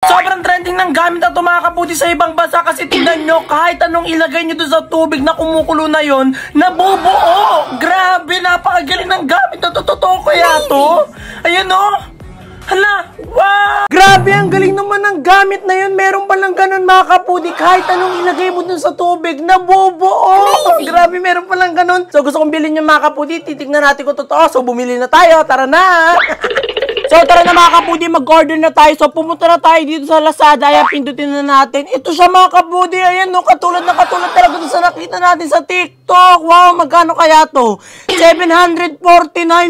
Sobrang trending ng gamit mga kaputi sa ibang bansa kasi tingnan nyo, kahit anong ilagay nyo doon sa tubig na kumukulo na yon, nabubuo! Grabe, napakagaling ng gamit na to. Totoo kaya to? Ayan o. Hala, wow! Grabe, ang galing naman ng gamit na yun. Meron palang ganun mga kaputi. Kahit anong ilagay mo dun sa tubig, nabubuo! Grabe, meron palang ganun. So gusto kong bilhin yung mga kaputi. Titignan natin kung totoo. So bumili na tayo. Tara na! So tara na mga kapudi, mag-order na tayo. So pumunta na tayo dito sa Lazada. Ayan, pindutin na natin. Ito siya mga kapudi. Ayan, no, katulad na katulad talaga sa nakita natin sa TikTok. Wow, magkano kaya to? 749.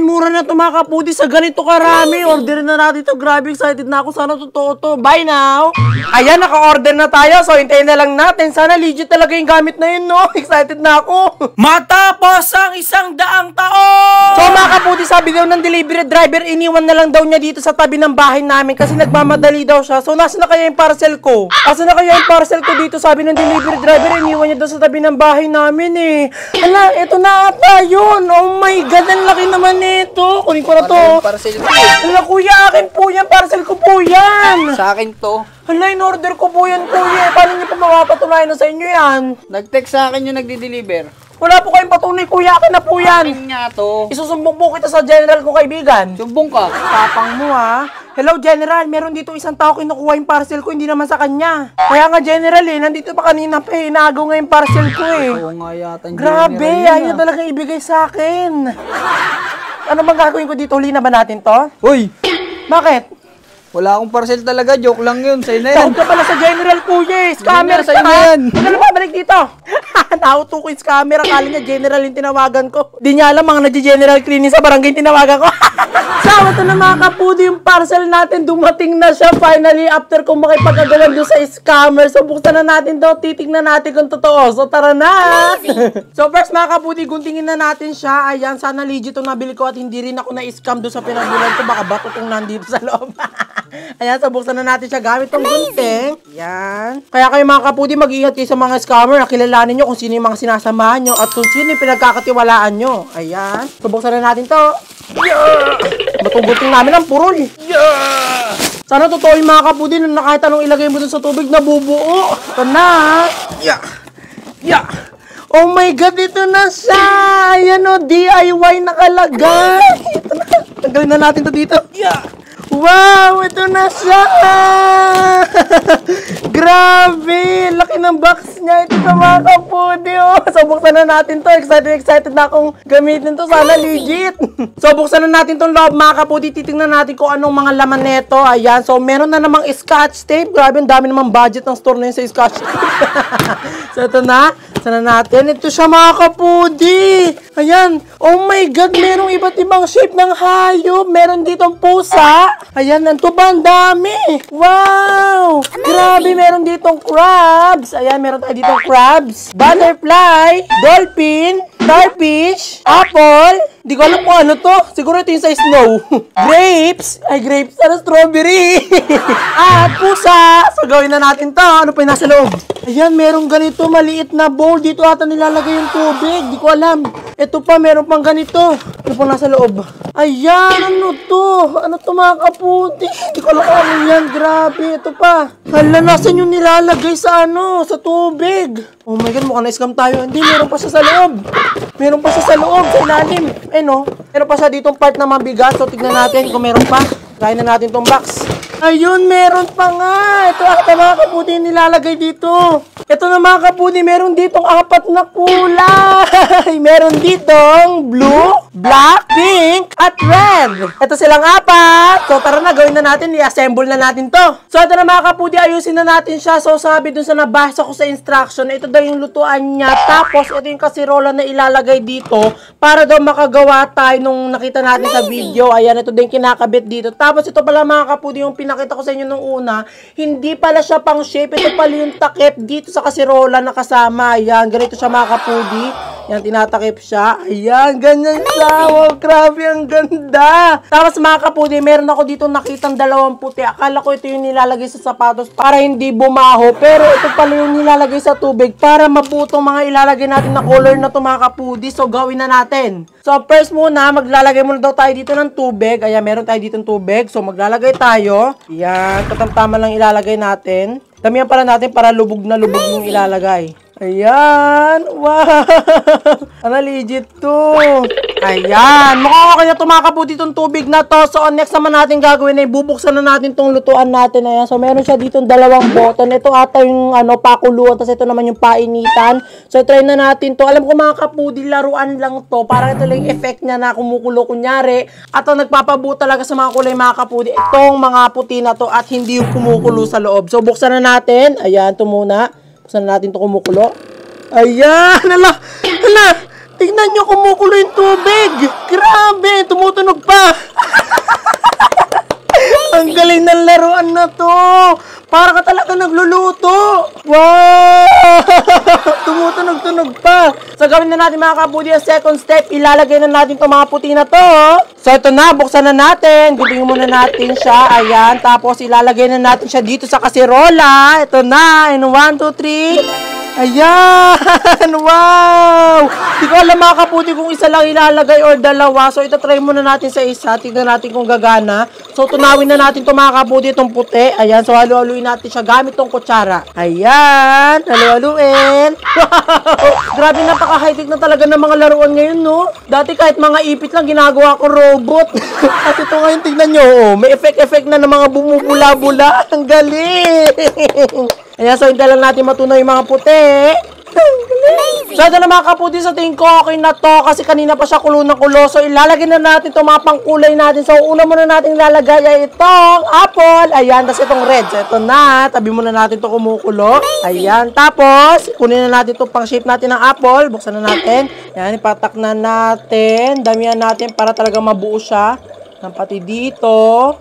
Mura na to mga sa ganito karami. Order na natin to. Grabe, excited na ako. Sana totoo to. Bye now. Ayan, naka-order na tayo. So hintayin na lang natin. Sana legit talaga yung gamit na yun, no? Excited na ako. Matapos ang isang daang taon! So mga kapudi, sabi daw ng delivery driver, iniwan na lang daw niya dito sa tabi ng bahay namin kasi nagmamadali daw siya. So nasa na kaya yung parcel ko? Asa na kaya yung parcel ko dito? Sabi ng delivery driver, iniwan niya daw sa tabi ng bahay namin eh. Hala, eto na ata yun. Oh my God, ang laki naman nito. Kunin ko na to. Parcel ko. Hala kuya, akin po yan. Parcel ko po yan. Sa akin to. Hala, in-order ko po yan kuya. Paano niyo pa mapapatunayan na sa inyo yan? Nag-text sa akin yung nagdi-deliver. Wala po kayong patunay kuya. Akin na po yan. Akin nga to. Isusumbong po kita sa general kong kaibigan. Sumbong ka. Tapang mo ha. Hello General, meron dito isang tao kinukuha yung parcel ko, hindi naman sa kanya. Kaya nga General eh, nandito pa kanina pa eh, inaagaw nga yung parcel ko eh. Oo nga yata. Grabe, yun, ayaw niya talagang ibigay sa akin. Ano bang gagawin ko dito? Huli na ba natin to? Uy! Bakit? Wala akong parcel talaga. Joke lang yun. Sa'yo na yan. Tawag ka pala sa General Kuya eh. Scammer Hindi na, ka sa'yo na yan. Ka na babalik dito. Nauto ko yung scammer. Akala niya General yung tinawagan ko. Di niya alam mga nag-general cleaning sa barangay yung tinawagan ko. so, ito na mga kapudi yung parcel natin. Dumating na siya finally after kong makipag-agalan doon sa scammer. So, buksan na natin daw. Titignan natin kung totoo. So, tara na. so, first mga kapudi, guntingin na natin siya. Ayan, sana legit itong nabili ko at hindi rin ako na-scam doon sa pinagbilan ko. Baka bato itong nandito sa loob. Ayan, so buksan na natin siya gamit tong gunting. Ayan. Kaya kayo mga kapudi, mag-ingat kayo sa mga scammer. Nakilalanin nyo kung sino yung mga sinasamahan nyo at kung sino yung pinagkakatiwalaan nyo. Ayan. So buksan na natin to. Yeah! Batong gunting namin ang purol. Yeah! Sana totoo yung mga kapudi na kahit anong ilagay mo dun sa tubig, nabubuo. Ito na. Yeah. Yeah. Oh my God, ito na siya! Ayan o, DIY nakalagay! Ito na. Tanggalin na natin to dito. Yeah. Wow! Ito na siya! Grabe! Laki ng box niya. Ito na mga kapudi. Oh. So, buksan na natin to. Excited, excited na akong gamitin to. Sana legit. so, buksan na natin tong loob mga kapudi. Titingnan natin kung anong mga laman neto. Ayan. So, meron na namang scotch tape. Grabe, ang dami namang budget ng store na yun sa scotch tape. so, ito na. Sana natin. Ito siya mga kapudi. Ayan. Oh my God, merong iba't ibang shape ng hayop. Meron ditong pusa. Ayan, nanto ba? Ang dami. Wow. Grabe, meron ditong crabs. Ayan, meron tayo ditong crabs. Butterfly. Dolphin. Starfish. Apple. Di ko alam kung ano to. Siguro ito yung sa snow. grapes. Ay, grapes. Ano, strawberry. At pusa. So, gawin na natin to. Ano pa yung nasa loob? Ayan, merong ganito maliit na bowl. Dito ata nilalagay yung tubig. Di ko alam. Ito pa, meron pang ganito. Ano pang nasa loob? Ayan, ano to? Ano to mga kaputi? Di ko alam kung ano yan. Grabe, ito pa. Hala, nasan yung nilalagay sa ano? Sa tubig. Oh my God, mukhang na-scam tayo. Hindi, meron pa siya sa loob. Meron pa siya sa loob, sa ilalim. Eh no, meron pa siya ditong part na mabigat. So, tignan natin kung meron pa. Try na natin tong box. Ayun, meron pa nga. Ito ata mga kaputi nilalagay dito. Ito na mga kaputi, meron ditong apat na kulay. meron ditong blue, black, pink, at red. Ito silang apat. So tara na, gawin na natin. I-assemble na natin to. So ito na mga kaputi, ayusin na natin siya. So sabi dun sa nabasa ko sa instruction, ito daw yung lutuan niya. Tapos ito yung kasirola na ilalagay dito para daw makagawa tayo nung nakita natin sa video. Ayan, ito din kinakabit dito. Tapos ito pala mga kaputi yung pinakita ko sa inyo nung una, hindi pala siya pang shape. Ito pala yung takip dito sa kasirola na kasama. Ayan, ganito siya mga kapudi. Yan, tinatakip siya. Ayan, ganyan siya. Wow, grabe, ang ganda. Tapos mga kapudi, meron ako dito nakitang dalawang puti. Akala ko ito yung nilalagay sa sapatos para hindi bumaho. Pero ito pala yung nilalagay sa tubig para mabutong mga ilalagay natin na color na to mga kapudi. So, gawin na natin. So, first muna, maglalagay muna daw tayo dito ng tubig. Ayan, meron tayo dito ng tubig. So, maglalagay tayo. Ayan, tatamtama lang ilalagay natin. Damihan pala natin para lubog na lubog yung ilalagay. Ayan! Wow! Ano legit to? Ayan! Mukhang okay na tumakabo itong tubig na to. So, ang next naman natin gagawin ay bubuksan na natin tong lutuan natin. Ayan. So, meron siya dito dalawang button. Ito ata yung ano, pakuluan. Tapos ito naman yung painitan. So, try na natin to. Alam ko mga kapudi, laruan lang to. Parang ito lang yung effect niya na kumukulo kunyari. At ang nagpapabu talaga sa mga kulay mga kapudi, itong mga puti na to at hindi yung kumukulo sa loob. So, buksan na natin. Ayan, ito muna. Na natin to kumukulo. Ayan! Hala! Hala! Tignan nyo kumukulo yung tubig! Grabe! Tumutunog pa! Ang galing ng laruan na to! Para ka talaga nagluluto! Wow! Tumutunog-tunog pa! So gawin na natin mga kabudi ang second step. Ilalagay na natin itong mga puti na to. So ito na, buksan na natin. Gubingin muna natin siya. Ayan. Tapos ilalagay na natin siya dito sa kasirola. Ito na. In 1, 2, 3. Ayan! Wow! Di ko alam mga kaputi kung isa lang ilalagay or dalawa. So, itatry muna natin sa isa. Tignan natin kung gagana. So, tunawin na natin itong mga kaputi itong puti. Ayan. So, halu-haluin natin siya gamit tong kutsara. Ayan! Halu-haluin. Wow! Grabe, napaka-high-tech na talaga ng mga laruan ngayon, no? Dati kahit mga ipit lang, ginagawa ko robot. At ito ngayon, tignan nyo. Oh, may effect-effect na ng mga bumubula-bula. Ang galing! Ayan, so hintay lang natin matunaw yung mga puti. So ito na mga kaputi sa tingin ko okay na to kasi kanina pa siya kulo na kulo. So ilalagay na natin itong mga pangkulay natin. So una muna natin ilalagay ay itong apple. Ayan, tapos itong red. So ito na, tabi muna natin to kumukulo. Ayan, tapos kunin na natin itong pang shape natin ng apple. Buksan na natin. Ayan, ipatak na natin. Damihan natin para talaga mabuo siya. Ng pati dito.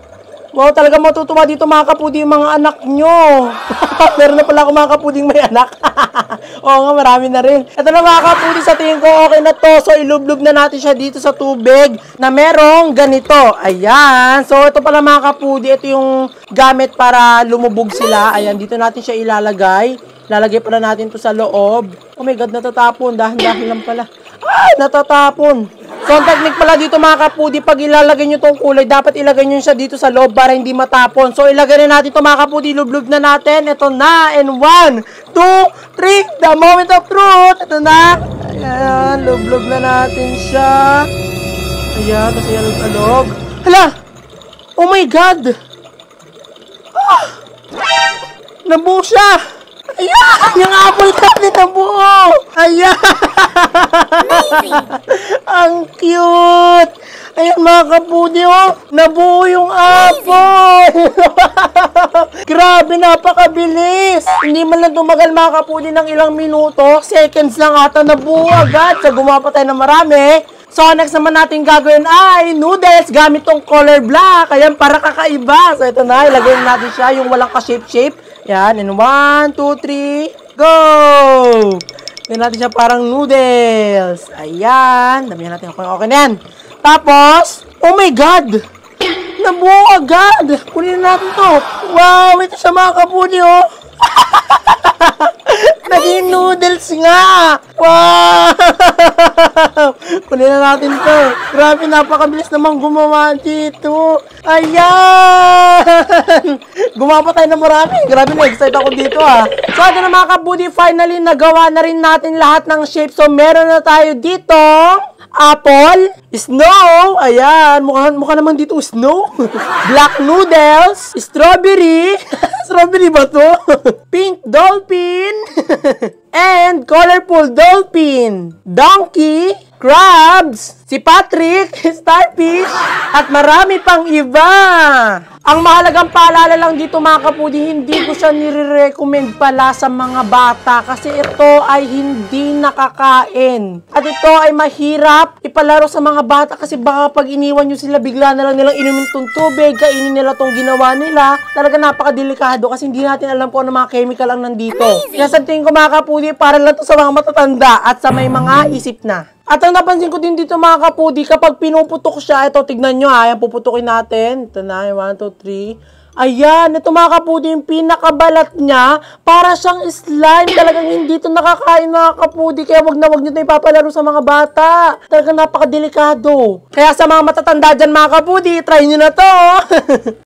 Wow, talaga matutuwa dito mga kapudi yung mga anak nyo. Meron na pala ako mga kapuding may anak. Oo nga, marami na rin. Ito na mga kapudi, sa tingin ko okay na to. So, ilublog na natin siya dito sa tubig na merong ganito. Ayan. So, ito pala mga kapudi, ito yung gamit para lumubog sila. Ayan, dito natin siya ilalagay. Lalagay pala natin to sa loob. Oh my God, natatapon. Dahan-dahan lang pala. Ay, natatapon. So, ang technique pala dito mga kapudi, pag ilalagay nyo tong kulay, dapat ilagay nyo siya dito sa loob para hindi matapon. So, ilagay na natin ito mga kapudi, lublog na natin. Ito na, and 1, 2, 3, the moment of truth. Ito na. Ayan, lublog na natin siya. Ayan, tapos ayan alog. Hala! Oh my God! Ah! Nabuo siya! Ayan! Apple natin nabuo! Ayan! Ang cute! Ayan mga kapudi, oh! Nabuo yung apple! Grabe, napakabilis! Hindi man lang tumagal mga kapudi ng ilang minuto. Seconds lang ata nabuo agad. So, gumawa pa tayo ng marami. So, next naman natin gagawin ay noodles gamit tong color black. Ayan, para kakaiba. So, ito na. Ilagay na natin siya yung walang ka-shape-shape. Yan. In 1, 2, 3, go! Tignan natin siya parang noodles. Ayan. Damihan natin. Okay, okay na yan. Tapos, oh my God! Nabuo agad! Kunin natin to. Wow! Ito siya mga kapuni, oh. Naging noodles nga! Wow! Kunin na natin to. Grabe, napakabilis naman gumawa dito. Ayan! Gumawa pa tayo ng marami. Grabe na, excited ako dito ah. So, ito na mga kabudi, finally, nagawa na rin natin lahat ng shape. So, meron na tayo dito apple, snow, ayan, mukha, mukha naman dito snow, black noodles, strawberry, strawberry ba to? Pink dolphin, and colorful dolphin, donkey, crabs, si Patrick, starfish, at marami pang iba. Ang mahalagang paalala lang dito mga kapudi, hindi ko siya nire-recommend pala sa mga bata kasi ito ay hindi nakakain. At ito ay mahirap ipalaro sa mga bata kasi baka pag iniwan nyo sila, bigla na lang nilang inumin tong tubig, kainin nila tong ginawa nila. Talaga napakadelikado kasi hindi natin alam kung ano mga chemical ang nandito. Kaya sa tingin ko mga kapudi, para lang to sa mga matatanda at sa may mga isip na. At ang napansin ko din dito mga kapudi, kapag pinuputok siya, ito tignan nyo ha, puputukin natin. Ito na, 1, 2, 3. Ayan, ito mga kapudi, yung pinakabalat niya, para siyang slime. Talagang hindi ito nakakain mga kapudi, kaya wag na wag nyo ito ipapalaro sa mga bata. Talagang napakadelikado. Kaya sa mga matatanda dyan mga kapudi, try nyo na to.